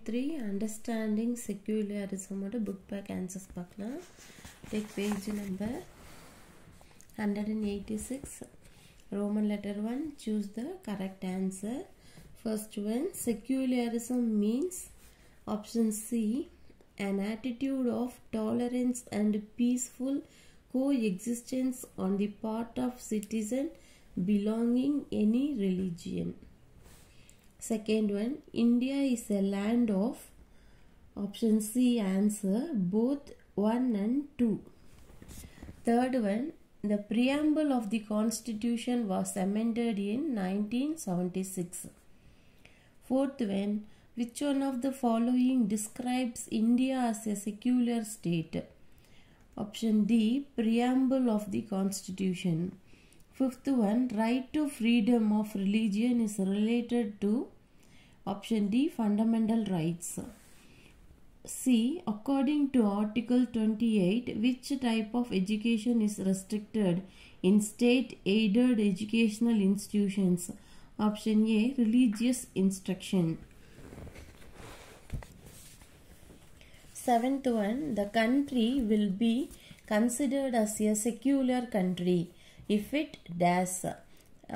Unit three understanding செக்யூலரிசமோட book back answers பார்க்கலாம் take page number hundred and eighty six Roman letter one choose the correct answer first one secularism means option C an attitude of tolerance and peaceful coexistence on the part of citizen belonging any religion second one india is a land of option c answer both 1 and 2 third one the preamble of the constitution was amended in 1976 fourth one which one of the following describes india as a secular state? Option d preamble of the constitution fifth one right to freedom of religion is related to option d fundamental rights. C according to article 28 which type of education is restricted in state aided educational institutions? Option a religious instruction. Seventh one the country will be considered as a secular country if it does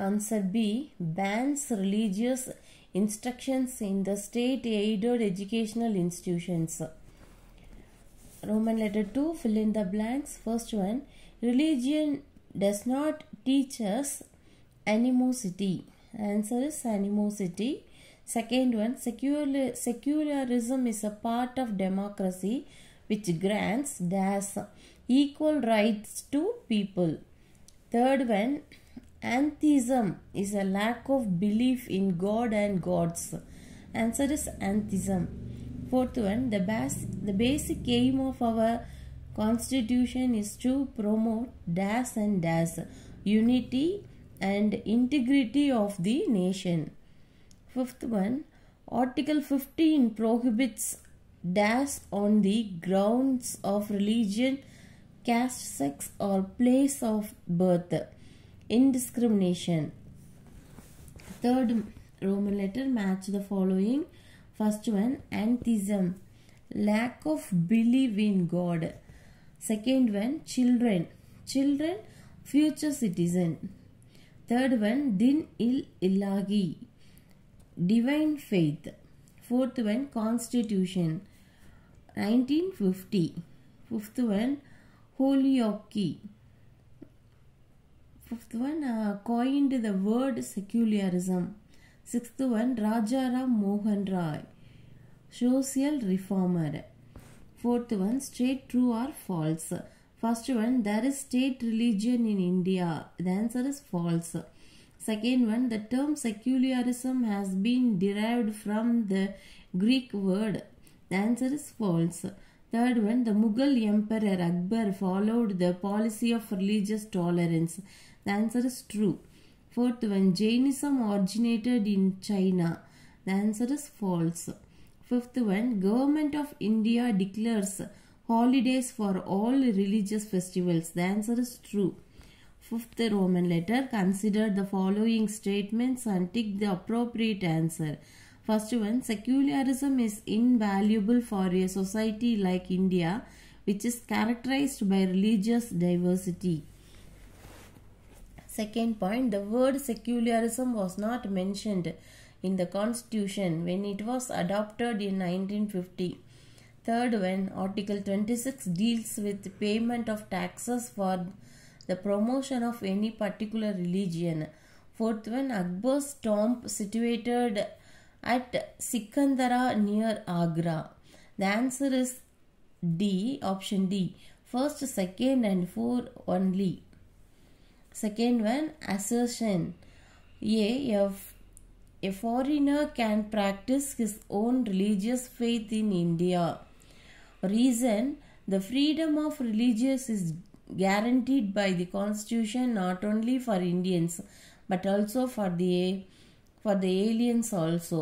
answer b bans religious instructions in the state aided educational institutions. Roman letter 2 fill in the blanks. First one religion does not teach us animosity. Answer is animosity. Second one secular, secularism is a part of democracy which grants das equal rights to people third one atheism is a lack of belief in god and gods. Answer is atheism fourth one the, bas- the basic aim of our constitution is to promote das and das unity and integrity of the nation. Fifth one article 15 prohibits dash on the grounds of religion caste sex or place of birth. Indiscrimination. Third roman letter match the following. First one atheism lack of belief in god. Second one children. Children future citizen. Third one din il ilahi divine faith. Fourth one constitution. 1950 fifth one Holyoake. Fifth one uh, coined the word secularism. Sixth one rajaram mohan rai social reformer. Fourth one straight true or false? First one there is state religion in india. The answer is false. Second one, the term secularism has been derived from the Greek word. The answer is false. Third one, the Mughal Emperor Akbar followed the policy of religious tolerance. The answer is true. Fourth one, Jainism originated in China. The answer is false. Fifth one, Government of India declares holidays for all religious festivals. The answer is true. Fifth Roman letter, consider the following statements and tick the appropriate answer. First one, secularism is invaluable for a society like India, which is characterized by religious diversity. Second point, the word secularism was not mentioned in the constitution when it was adopted in 1950. Third one, Article 26 deals with payment of taxes for the promotion of any particular religion. Fourth one, Akbar's tomb situated at Sikandara near Agra. The answer is D, option D. First, second, and four only. Second one, assertion. A, foreigner can practice his own religious faith in India. Reason, the freedom of religious is guaranteed by the constitution not only for indians but also for the for the aliens also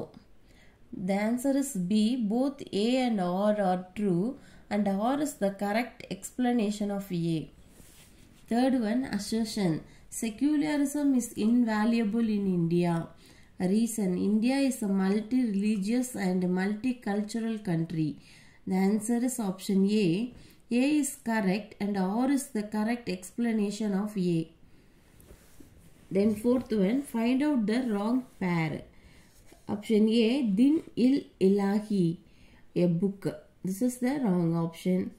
the answer is b both a and r are true and r is the correct explanation of a third one assertion secularism is invaluable in india Reason India is a multi religious and multicultural country. The answer is option A. A is correct and R is the correct explanation of A. Then fourth one, find out the wrong pair. Option A, Din Il Ilahi, a book. This is the wrong option.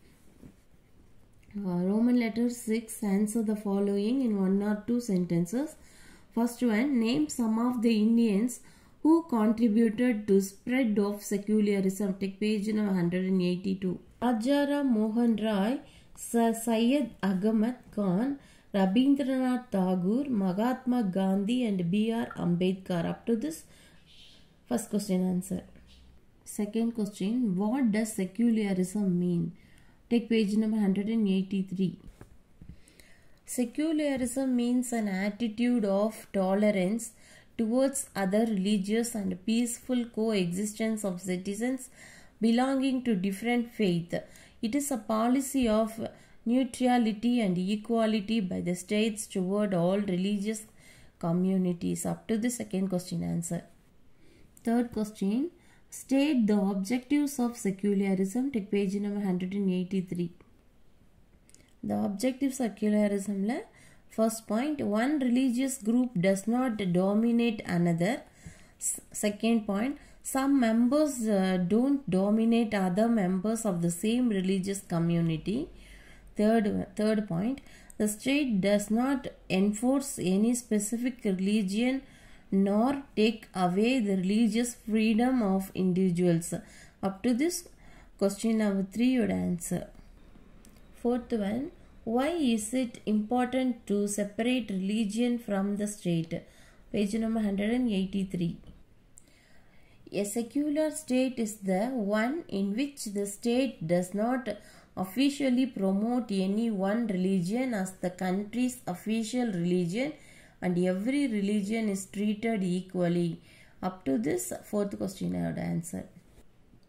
Uh, Roman letter 6, answer the following in one or two sentences. First one, name some of the Indians who contributed to spread of secularism. Take page number 182. Rajaram Mohan Rai, Sir Syed Ahmad Khan, Rabindranath Tagore, Mahatma Gandhi and B.R. Ambedkar. Up to this first question answer. Second question, what does secularism mean? Take page number 183. Secularism means an attitude of tolerance towards other religious and peaceful coexistence of citizens belonging to different faith. It is a policy of neutrality and equality by the states toward all religious communities. Up to the second question answer. Third question. State the objectives of secularism. Take page number 183. The objective of secularism la first point one religious group does not dominate another. Second point some members uh, don't dominate other members of the same religious community. Third third point the state does not enforce any specific religion nor take away the religious freedom of individuals. Up to this question number 3 you would answer. Fourth one, why is it important to separate religion from the state? Page number 183. A secular state is the one in which the state does not officially promote any one religion as the country's official religion and every religion is treated equally. Up to this fourth question I would answer.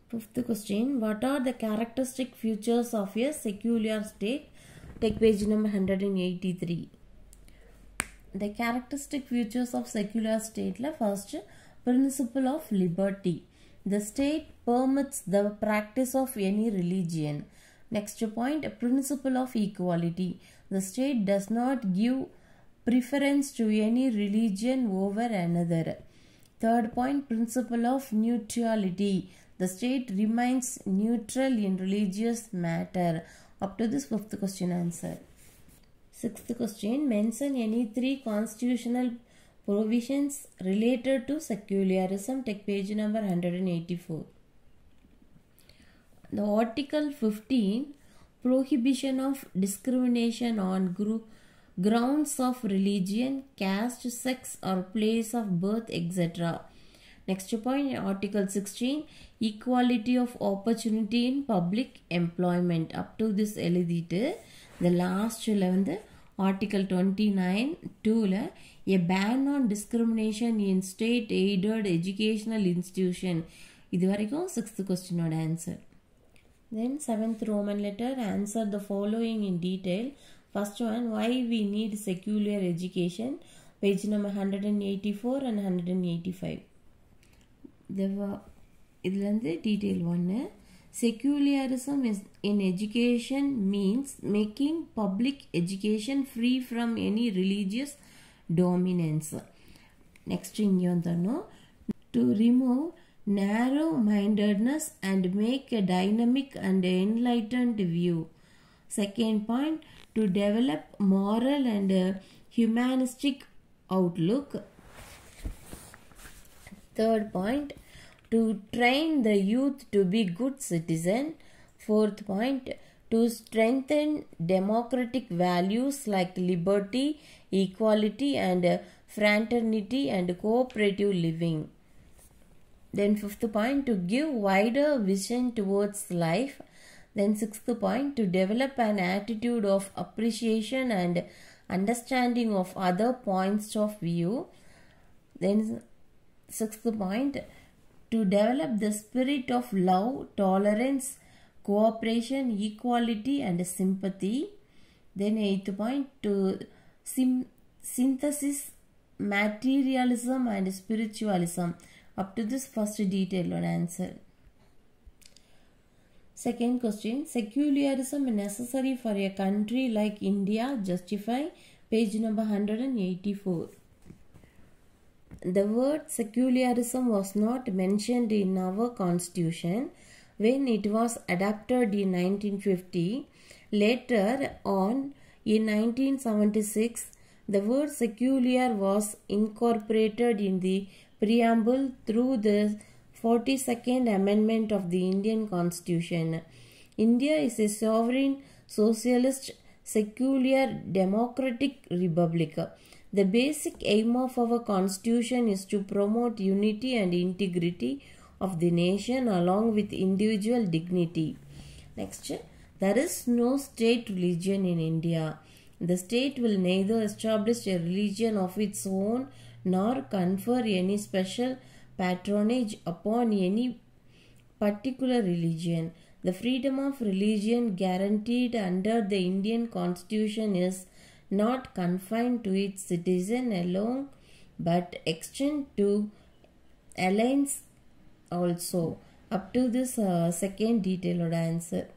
Fifth question What are the characteristic features of a secular state? Take page number 183. The characteristic features of secular state la first principle of liberty. The state permits the practice of any religion. Next point principle of equality. The state does not give preference to any religion over another. Third point principle of neutrality. The state remains neutral in religious matter. Up to this fifth question answer. Sixth question mention any three constitutional provisions related to secularism. Take page number 184. The Article 15 prohibition of discrimination on group grounds of religion, caste, sex, or place of birth, etc. Next point, Article 16, equality of opportunity in public employment. Up to this எழுதிட்டு the last வந்து Article 29 2ல a ban on discrimination in state aided educational institution இது வரைக்கும் sixth கொஸ்டினோட answer then seventh Roman letter answer the following in detail First one, why we need secular education, page number 184 and 185. இதுலேருந்து detail ஒன்று செக்யூலியரிசம் is in education means making public education free from any religious dominance next இங்கே வந்தோம் to remove narrow mindedness and make a dynamic and enlightened view. Second point, to develop moral and uh, humanistic outlook. Third point, to train the youth to be good citizen. Fourth point, to strengthen democratic values like liberty, equality and uh, fraternity and cooperative living. Then fifth point, to give wider vision towards life. Then sixth point, to develop an attitude of appreciation and understanding of other points of view. Then sixth point, to develop the spirit of love, tolerance, cooperation, equality and sympathy. Then eighth point, to synthesis materialism and spiritualism up to this first detailed answer. Second question. Secularism necessary for a country like india justify page number 184 the word secularism was not mentioned in our constitution when it was adopted in 1950 later on in 1976 the word secular was incorporated in the preamble through the 42nd Amendment of the Indian Constitution. India is a sovereign, socialist, secular, democratic republic. The basic aim of our constitution is to promote unity and integrity of the nation along with individual dignity. Next, there is no state religion in India. The state will neither establish a religion of its own nor confer any special patronage upon any particular religion. The freedom of religion guaranteed under the Indian Constitution is not confined to its citizen alone but extend to alliance also. Up to this uh, second detailed answer.